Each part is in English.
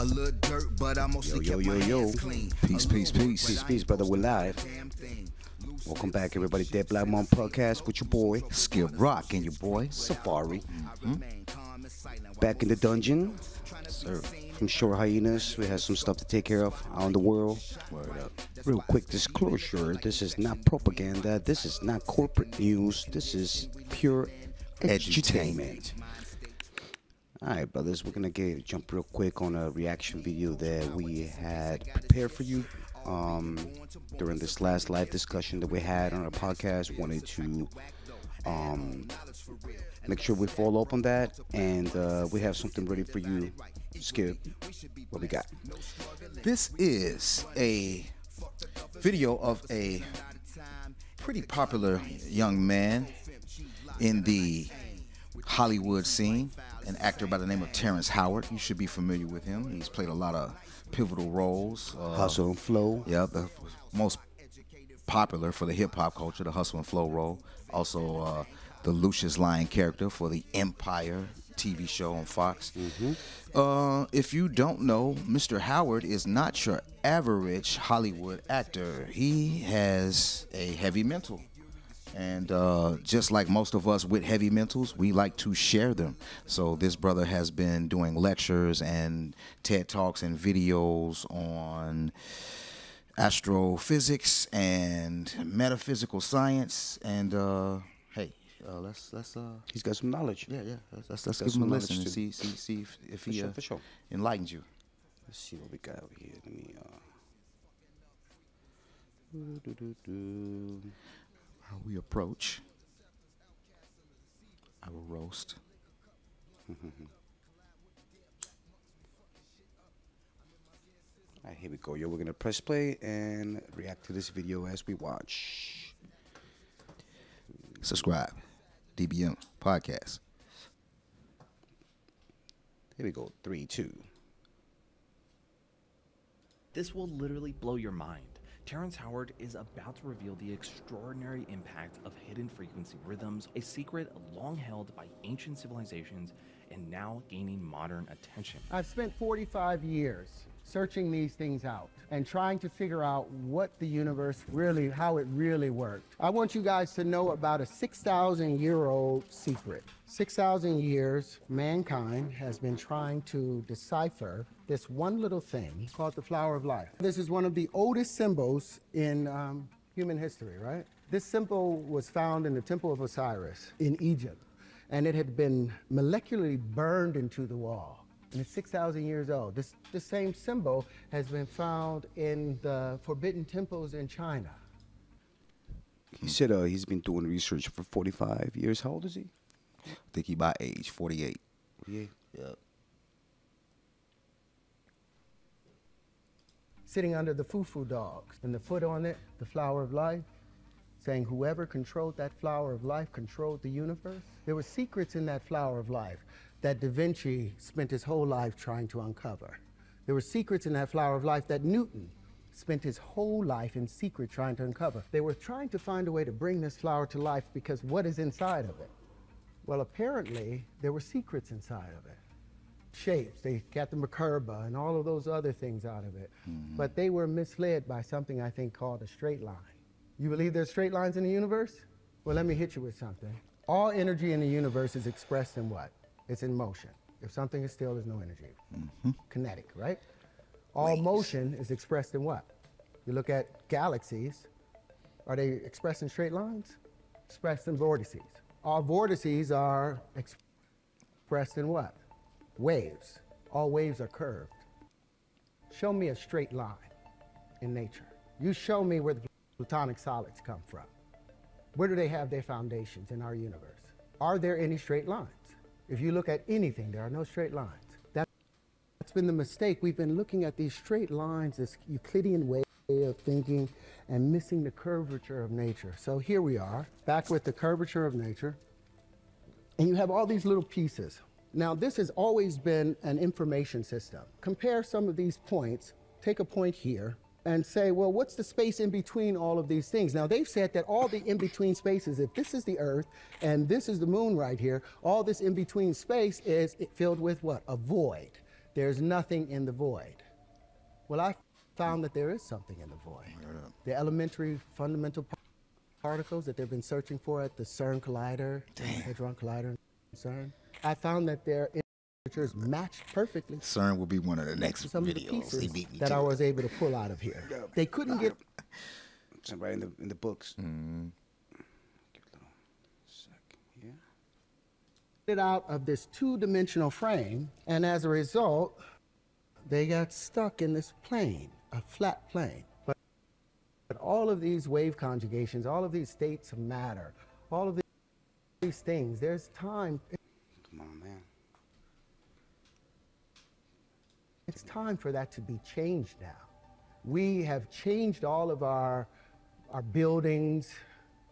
A little dirt, but I mostly Yo, yo, yo, yo. clean. Peace, peace, peace. Peace, peace, brother. We're live. Welcome back, everybody. Dead Black Monks Podcast with your boy Skip Rock and your boy. Safari. Hmm? remain calm and silent Back in the dungeon Sir. from Shore Hyenas. We have some stuff to take care of out in the world. Word up. Real quick disclosure this is not propaganda. This is not corporate news. This is pure edutainment. All right, brothers, we're gonna get jump real quick on a reaction video that we had prepared for you um, during this last live discussion that we had on our podcast. Wanted to um, make sure we follow up on that, and uh, we have something ready for you. Skip, what we got? This is a video of a pretty popular young man in the Hollywood scene, an actor by the name of Terrence Howard. You should be familiar with him. He's played a lot of pivotal roles. Uh, Hustle and flow. Yeah, the most popular for the hip hop culture, the hustle and flow role. Also, uh, the Lucius Lyon character for the Empire TV show on Fox. Uh, if you don't know, Mr. Howard is not your average Hollywood actor. He has a heavy mental. And uh, just like most of us with heavy mentals, we like to share them. So this brother has been doing lectures and TED Talks and videos on astrophysics and metaphysical science. And uh, hey, uh, let's let's uh, He's got some knowledge. yeah yeah let's let's, let's give him a listen and see see see if, if he sure, uh, sure. enlightens you. Let's see what we got over here. Let me. Uh... How we approach our roast. All right, here we go. Yo, we're gonna press play and react to this video as we watch. Subscribe, DBM podcast. Here we go. Three, two. This will literally blow your mind. Terrence Howard is about to reveal the extraordinary impact of hidden frequency rhythms, a secret long held by ancient civilizations and now gaining modern attention. I've spent 45 years searching these things out and trying to figure out what the universe really, how it really worked. I want you guys to know about a 6,000 year old secret. 6,000 years, mankind has been trying to decipher this one little thing called the flower of life. This is one of the oldest symbols in um, human history, right? This symbol was found in the Temple of Osiris in Egypt, and it had been molecularly burned into the wall and it's 6,000 years old. This, this same symbol has been found in the forbidden temples in China. He said uh, he's been doing research for 45 years. How old is he? I think he by age 48. Yeah. Yep. Sitting under the fufu dogs, and the foot on it, the flower of life, saying whoever controlled that flower of life controlled the universe. There were secrets in that flower of life that Da Vinci spent his whole life trying to uncover. There were secrets in that flower of life that Newton spent his whole life in secret trying to uncover. They were trying to find a way to bring this flower to life because what is inside of it? Well, apparently, there were secrets inside of it. Shapes, they got the Merkaba and all of those other things out of it. Mm-hmm. But they were misled by something I think called a straight line. You believe there's straight lines in the universe? Well, let me hit you with something. All energy in the universe is expressed in what? It's in motion. If something is still, there's no energy. Mm-hmm. Kinetic, right? All motion is expressed in what? You look at galaxies, are they expressed in straight lines? Expressed in vortices. All vortices are ex- expressed in what? Waves. All waves are curved. Show me a straight line in nature. You show me where the platonic solids come from. Where do they have their foundations in our universe? Are there any straight lines? If you look at anything, there are no straight lines. That- That's been the mistake. We've been looking at these straight lines, this Euclidean way of thinking, and missing the curvature of nature. So here we are, back with the curvature of nature. And you have all these little pieces. Now, this has always been an information system. Compare some of these points, take a point here, and say, well, what's the space in between all of these things? Now, they've said that all the in between spaces, if this is the Earth and this is the moon right here, all this in between space is filled with what? A void. there's nothing in the void. Well, I found that there is something in the void. The elementary fundamental particles that they've been searching for at the CERN Collider, Hadron Collider CERN. I found that their temperatures matched perfectly CERN will be one of the next to some of the videos. Pieces that to I was able to pull out of here. They couldn't get It's right in the in the books. Mm-hmm. Give it a little sec. Yeah. it out of this two-dimensional frame, and as a result, they got stuck in this plane, a flat plane. But, but all of these wave conjugations, all of these states of matter, all of these things, there's time. Come on, man. It's time for that to be changed now. We have changed all of our, our buildings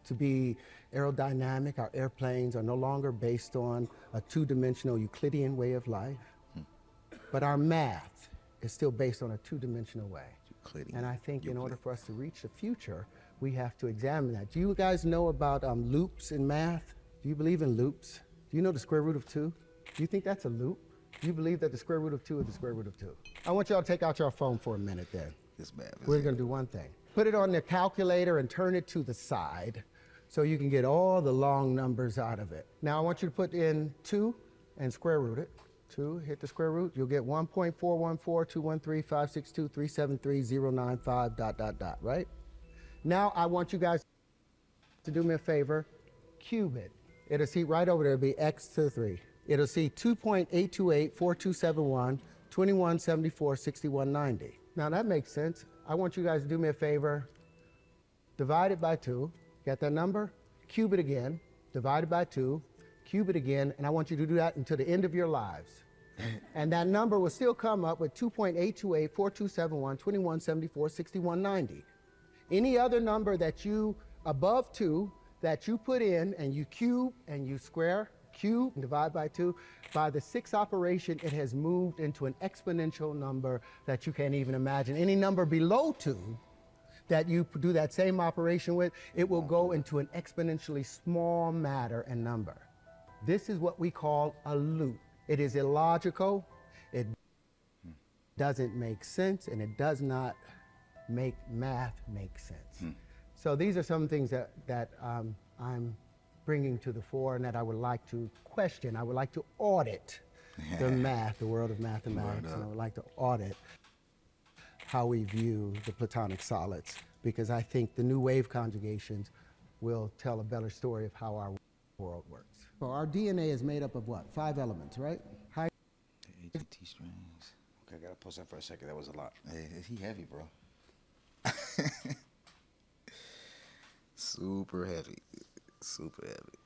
to be aerodynamic. Our airplanes are no longer based on a two dimensional Euclidean way of life, but our math is still based on a two dimensional way. Euclidean, And I think in order for us to reach the future, we have to examine that. Do you guys know about um, loops in math? Do you believe in loops? Do you know the square root of two? Do you think that's a loop? Do you believe that the square root of two is the square root of two? I want y'all to take out your phone for a minute then. This math We're going to do one thing. Put it on the calculator and turn it to the side so you can get all the long numbers out of it. Now I want you to put in 2 and square root it. 2, hit the square root. You'll get 1.414213562373095 dot dot dot, right? Now I want you guys to do me a favor. Cube it. It'll see right over there, it'll be x to the 3. It'll see 2.828, 4271, 2174, 6190. Now that makes sense. I want you guys to do me a favor. Divide it by 2. Got that number? Cube it again. Divide it by 2. Cube it again. And I want you to do that until the end of your lives. and that number will still come up with 2.828, 4271, 2174, 6190 any other number that you above two that you put in and you cube and you square cube and divide by two. By the sixth operation it has moved into an exponential number that you can't even imagine. Any number below two that you do that same operation with it will go into an exponentially small matter and number. This is what we call a loop. It is illogical. It doesn't make sense and it does not make math make sense. So these are some things that, that um, I'm bringing to the fore and that I would like to question. I would like to audit the math, the world of mathematics, and I would like to audit how we view the Platonic solids because I think the new wave conjugations will tell a better story of how our world works. So our DNA is made up of what? Five elements, right? High AGT strings. Okay, I gotta pause that for a second. That was a lot. Hey, he heavy, bro. Super heavy. Super heavy.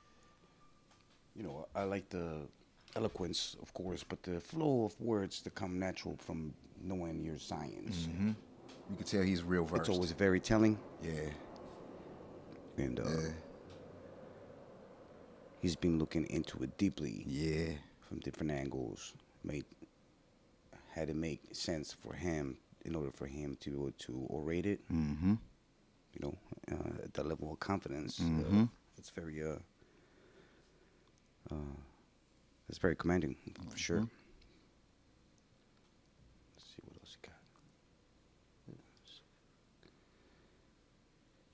You know, I like the eloquence, of course, but the flow of words that come natural from knowing your science. You can tell he's real versed. It's always very telling, yeah. and uh, Yeah. he's been looking into it deeply Yeah. from different angles. Made had to make sense for him in order for him to be able to orate it. Mm-hmm. You know, uh, at that level of confidence. Mhm. Uh, it's very uh, uh, it's very commanding for sure. Mhm. Let's see what else he got.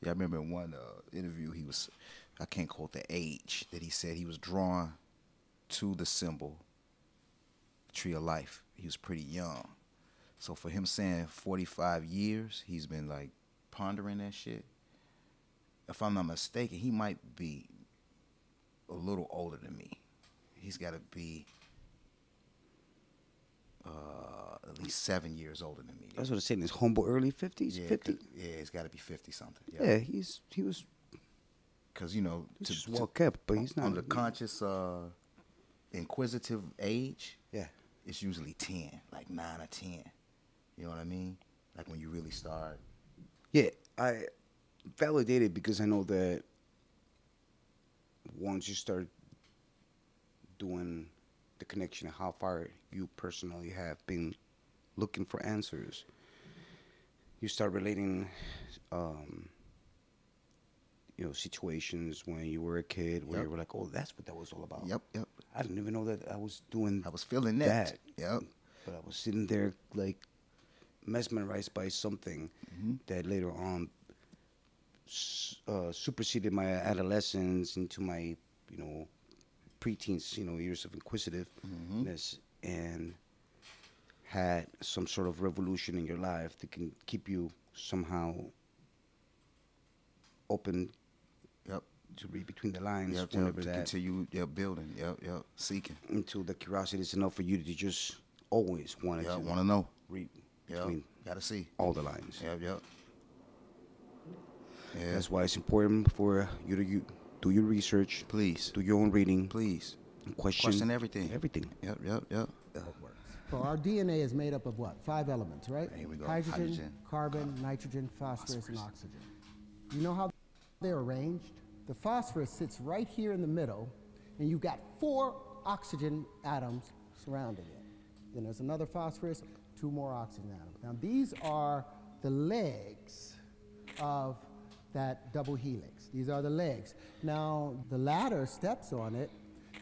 Yeah, I remember in one uh, interview he was, I can't quote the age that he said he was drawn to the symbol, tree of life. He was pretty young, so for him saying 45 years, he's been like pondering that shit. If I'm not mistaken, he might be a little older than me. He's got to be uh, at least seven years older than me. That's what I'm saying. His humble early fifties, yeah, fifty. yeah, it's got to be 50 something. Yeah. he's he was because you know he's to, just well kept, but he's not on the conscious uh inquisitive age Yeah, it's usually 10 like 9 or 10 you know what i mean like when you really start yeah. I validated because I know that once you start doing the connection of how far you personally have been looking for answers, you start relating, um, you know, situations when you were a kid where Yep. you were like, "Oh, that's what that was all about." yep yep I didn't even know that I was doing. i was feeling that, That. yep But I was sitting there like mesmerized by something Mm-hmm. that later on uh, superseded my adolescence into my, you know, preteens, you know, years of inquisitiveness, and had some sort of revolution in your life that can keep you somehow open Yep. to read between the lines Yep. whenever. To that continue. Yep. Building. Yep. Yep. Seeking. until the curiosity is enough for you to just always want Yep. to Want to know. read Yep. between Gotta see. all the lines. Yep. Yep. Yeah. That's why it's important for you to you, do your research, Please. do your own reading, Please. and question, Question everything. Everything. Yep. Yep. Yep. So our DNA is made up of what? Five elements, right? Here we go. Hydrogen, Hydrogen. carbon, nitrogen, phosphorus, and oxygen. You know how they're arranged? The phosphorus sits right here in the middle, and you've got four oxygen atoms surrounding it. Then there's another phosphorus, two more oxygen atoms. Now these are the legs of that double helix. These are the legs. Now the ladder steps on it,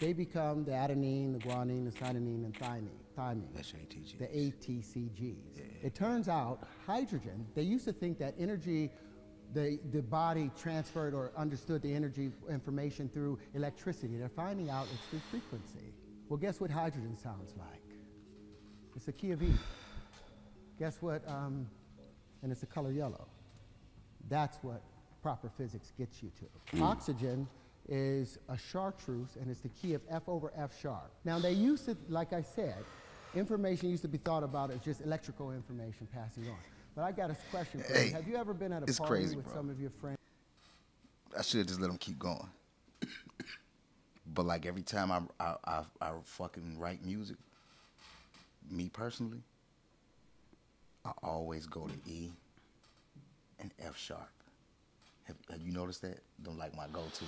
they become the adenine, the guanine, the cytosine, and thymine. thymine That's ATG. the ATCGs. It turns out hydrogen, they used to think that energy, the, the body transferred or understood the energy information through electricity. They're finding out it's through frequency. Well, guess what hydrogen sounds like? It's a key of E. Guess what? Um, and it's the color yellow. That's what proper physics gets you to. Mm. Oxygen is a chartreuse and it's the key of F over F sharp. Now they used to, like I said, information used to be thought about as just electrical information passing on. But I got a question for Hey, you. Have you ever been at a party crazy, with bro. some of your friends? I should have just let them keep going. but like every time I, I I I fucking write music, me personally, I always go to E and F sharp. Have, have you noticed that? Don't like my go-to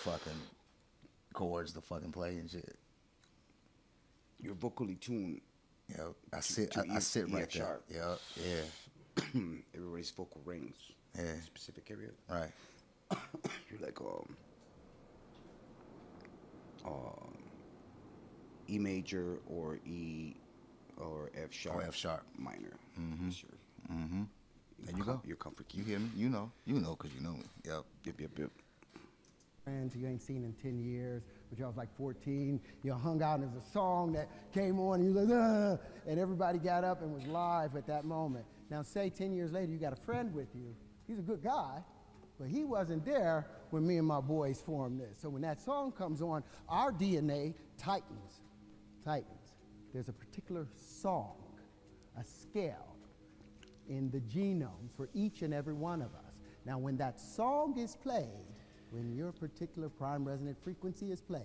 fucking chords to fucking play and shit. You're vocally tuned. Yeah, I sit to I, I E- sit right there. sharp. Yeah, yeah, Everybody's vocal rings. Yeah. Specific area. right. You're like um, um, E major or E or F sharp. Or F sharp. minor. Mm-hmm. Sure. Mm-hmm. There you com- go. Your comfort key. You hear me? You know. You know because you know me. Yep. Yep, yep, yep. friends you ain't seen in 10 years, but y'all was like 14. You hung out and there's a song that came on and you was like, "Ah," and everybody got up and was live at that moment. Now, say 10 years later, you got a friend with you. He's a good guy, but he wasn't there when me and my boys formed this. So when that song comes on, our DNA tightens, tightens. There's a particular song, a scale in the genome for each and every one of us. Now, when that song is played, when your particular prime resonant frequency is played,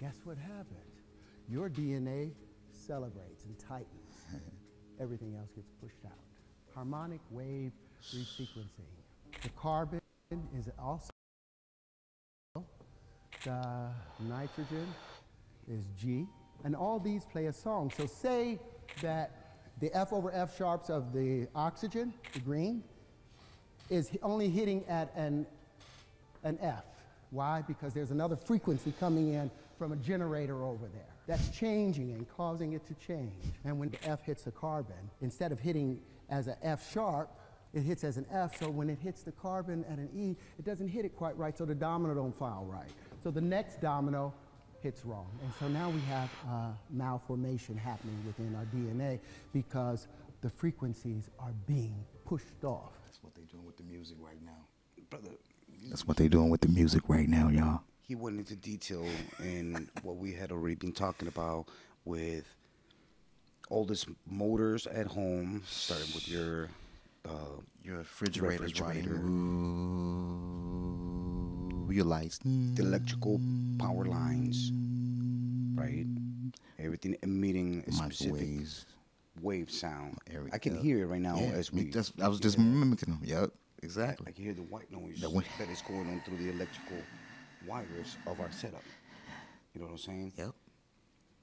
guess what happens? Your DNA celebrates and tightens. Everything else gets pushed out. Harmonic wave resequencing. The carbon is also the nitrogen is G, and all these play a song. So say that the F over F sharps of the oxygen, the green, is only hitting at an, an F. Why? Because there's another frequency coming in from a generator over there. That's changing and causing it to change. And when the F hits the carbon, instead of hitting as an F sharp, it hits as an F, so when it hits the carbon at an E, it doesn't hit it quite right, so the domino don't file right. So the next domino hits wrong. And so now we have uh, malformation happening within our DNA because the frequencies are being pushed off. That's what they're doing with the music right now. Brother, That's what they're doing with the music right now, y'all. he went into detail in what we had already been talking about with all this motors at home, starting with your uh, Your refrigerator's Refrigerator. Lights. the electrical power lines, right? Everything emitting a specific Microwaves. wave sound. I can hear it right now Yeah, as me- we. that's- I was just yeah. mimicking them. Yep, I exactly. can hear the white noise The that is going on through the electrical wires of our setup. You know what I'm saying? Yep.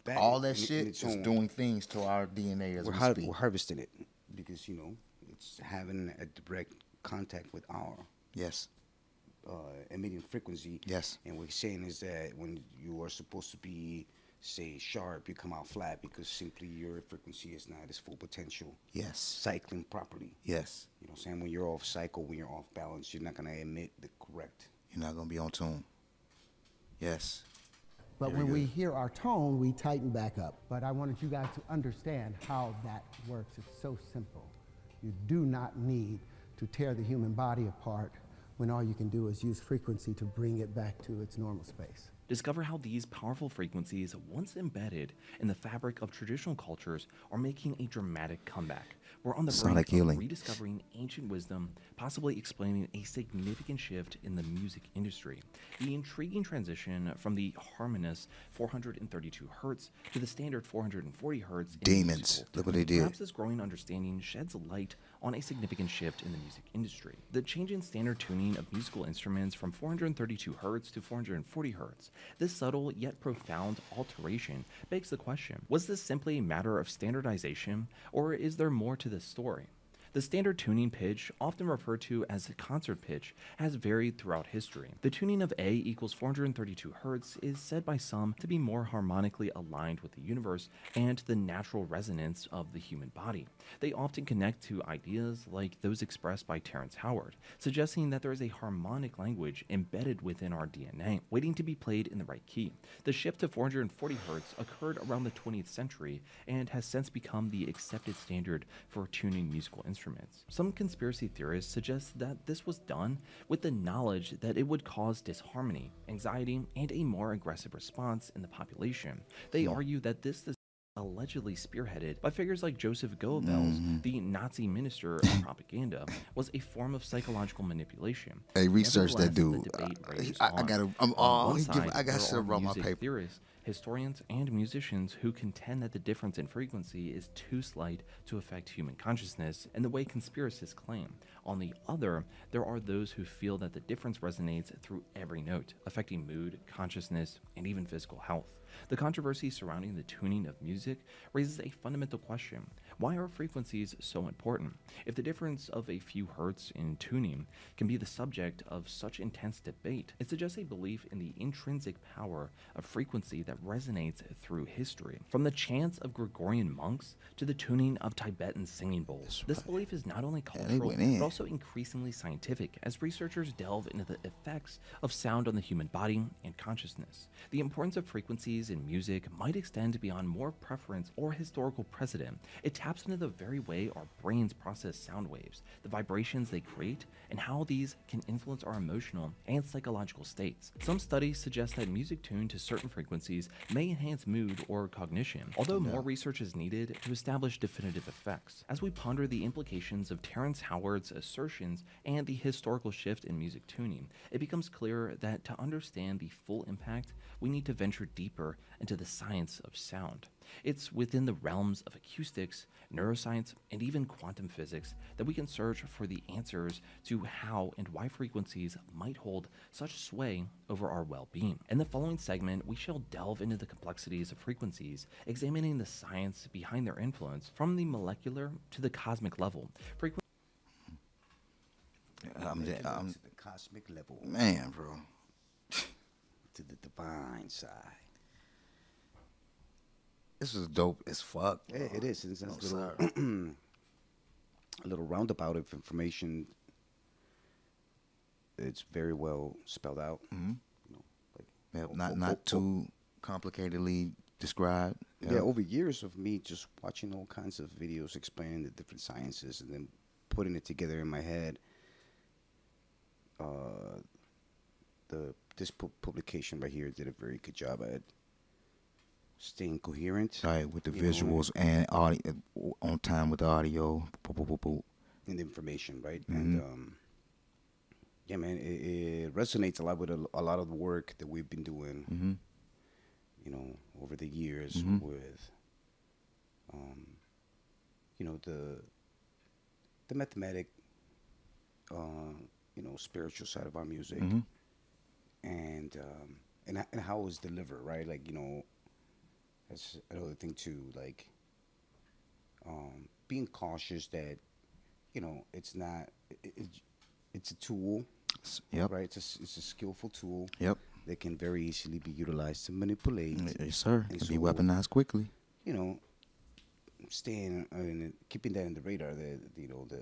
That All that in- in shit its is own- doing things to our DNA as we're, we har- speak. we're harvesting it because you know it's having a direct contact with our yes. Uh, emitting frequency. Yes. And what he's saying is that when you are supposed to be say sharp, you come out flat because simply your frequency is not at its full potential. Yes. Cycling properly. Yes. You know what I'm saying? When you're off cycle, when you're off balance, you're not gonna emit the correct. You're not gonna be on tune. Yes. But Very when we hear our tone, we tighten back up. But I wanted you guys to understand how that works. It's so simple. You do not need to tear the human body apart when all you can do is use frequency to bring it back to its normal space. Discover how these powerful frequencies, once embedded in the fabric of traditional cultures, are making a dramatic comeback. We're on the brink healing. of rediscovering ancient wisdom, possibly explaining a significant shift in the music industry. The intriguing transition from the harmonious 432 hertz to the standard 440 hertz. Demons. Look what they did. Perhaps this growing understanding sheds light on a significant shift in the music industry. The change in standard tuning of musical instruments from 432 hertz to 440 Hz. This subtle yet profound alteration begs the question was this simply a matter of standardization, or is there more to this story? The standard tuning pitch, often referred to as the concert pitch, has varied throughout history. The tuning of A equals 432 Hz is said by some to be more harmonically aligned with the universe and the natural resonance of the human body. They often connect to ideas like those expressed by Terrence Howard, suggesting that there is a harmonic language embedded within our DNA, waiting to be played in the right key. The shift to 440 Hz occurred around the 20th century and has since become the accepted standard for tuning musical instruments. Some conspiracy theorists suggest that this was done with the knowledge that it would cause disharmony, anxiety, and a more aggressive response in the population. They argue that this is allegedly spearheaded by figures like Joseph Goebbels, the Nazi minister of propaganda, was a form of psychological manipulation. Hey, research that dude. Uh, rages I- I gotta- I'm- On side, I got there shit are my paper. theorists, historians, and musicians who contend that the difference in frequency is too slight to affect human consciousness in the way conspiracists claim. On the other, there are those who feel that the difference resonates through every note, affecting mood, consciousness, and even physical health. The controversy surrounding the tuning of music raises a fundamental question. Why are frequencies so important? If the difference of a few hertz in tuning can be the subject of such intense debate, it suggests a belief in the intrinsic power of frequency that resonates through history. From the chants of Gregorian monks to the tuning of Tibetan singing bowls, this belief is not only cultural but also increasingly scientific as researchers delve into the effects of sound on the human body and consciousness. The importance of frequencies in music might extend beyond more preference or historical precedent. It taps into the very way our brains process sound waves, the vibrations they create, and how these can influence our emotional and psychological states. Some studies suggest that music tuned to certain frequencies may enhance mood or cognition, although more research is needed to establish definitive effects. As we ponder the implications of Terrence Howard's assertions and the historical shift in music tuning, it becomes clear that to understand the full impact, we need to venture deeper into the science of sound. It's within the realms of acoustics, neuroscience, and even quantum physics that we can search for the answers to how and why frequencies might hold such sway over our well being. In the following segment, we shall delve into the complexities of frequencies, examining the science behind their influence from the molecular to the cosmic level. Frequ- I'm, Taking it I'm to the cosmic level, man, bro. to the divine side. This is dope as fuck. Yeah, bro. it is. It's Oh, a little, a little roundabout of information. It's very well spelled out. Mhm. You know, like, Yep, o- not o- not o- too complicatedly described. Yeah, Yep. over years of me just watching all kinds of videos explaining the different sciences and then putting it together in my head. Uh, the this pu- publication right here did a very good job at staying coherent All right, with the you know, visuals and audio on time with the audio. Boop, boop, boop, and the information, right? And Mhm. um, yeah, man, it, it resonates a lot with a, a lot of the work that we've been doing. Mhm. you know, over the years Mhm. with, um, you know, the the mathematic, uh, you know, spiritual side of our music, Mhm. and um, and and how it was delivered, right? Like you know, that's another thing too. Like, um, being cautious that, you know, it's not, it, it, it's a tool, Yep. right? It's a, it's a skillful tool Yep. they can very easily be utilized to manipulate. Yes, sir. And Can be weaponized quickly. You know, staying uh, and keeping that in the radar. That you know the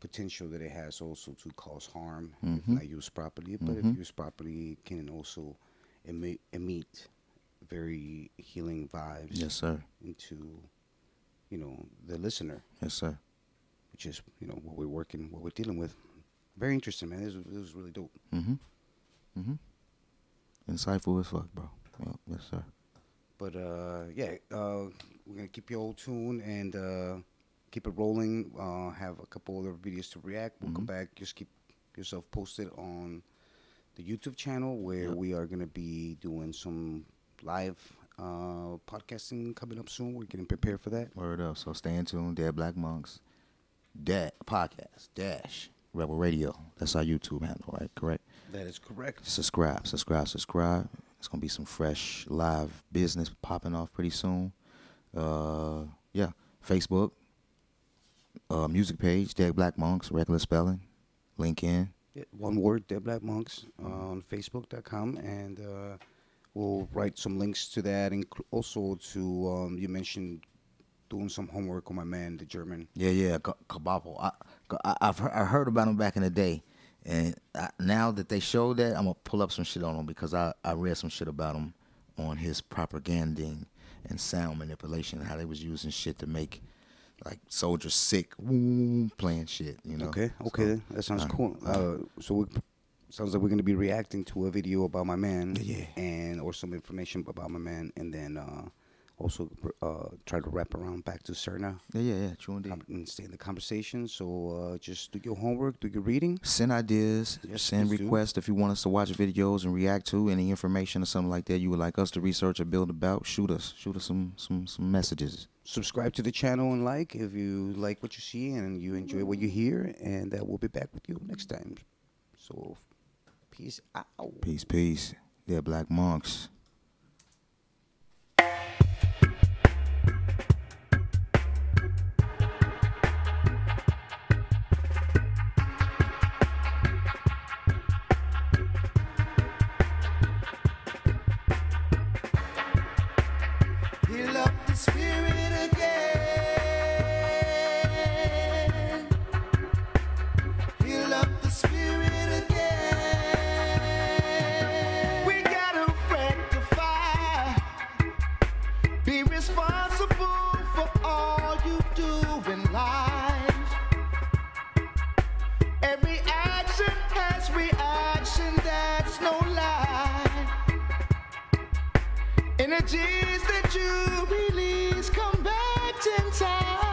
potential that it has also to cause harm if Mm-hmm. not used properly. But if used properly, it can also emit, emit very healing vibes Yes, sir. into you know the listener, Yes, sir. which is you know what we're working, what we're dealing with. Very interesting, man. This was, this was really dope. Mm-hmm. Mm-hmm. Insightful as fuck, bro. Well, yes, sir. But uh, yeah, uh, we're gonna keep you all tuned and uh, keep it rolling. Uh, have a couple other videos to react. We'll come back. Just keep yourself posted on the YouTube channel where we are gonna be doing some live uh, podcasting coming up soon. We're getting prepared for that. Word up. So stay in tune. Dead Black Monks. Da- podcast. Dash. Rebel Radio. That's our YouTube handle, right? Correct? That is correct. Subscribe, subscribe, subscribe. It's gonna be some fresh live business popping off pretty soon. Uh, yeah, Facebook, uh, music page, Dead Black Monks, regular spelling, link in. Yeah, one word, Dead Black Monks, uh, on Facebook.com, and uh, we'll write some links to that, and also to um, you mentioned doing some homework on my man, the German. Yeah, yeah, K- Kababo. I, I, I've heard, I heard about him back in the day, and I, now that they showed that, I'm gonna pull up some shit on him because I, I read some shit about him on his propaganding and sound manipulation, how they was using shit to make like soldiers sick, woo, playing shit. You know. Okay, So, okay, that sounds uh, cool. Uh, so we, sounds like we're gonna be reacting to a video about my man, Yeah. and or some information about my man, and then uh, also uh, try to wrap around back to Cerna Yeah, yeah, yeah. True indeed. and stay in the conversation. So uh, just do your homework, do your reading. Send ideas, Yes, send please do. requests if you want us to watch videos and react to any information or something like that you would like us to research or build about. Shoot us, shoot us some some some messages. Subscribe to the channel and like if you like what you see and you enjoy what you hear, and uh, we'll be back with you next time. So peace out. Peace, peace. They're black monks. Every action has reaction, that's no lie. Energies that you release come back ten times.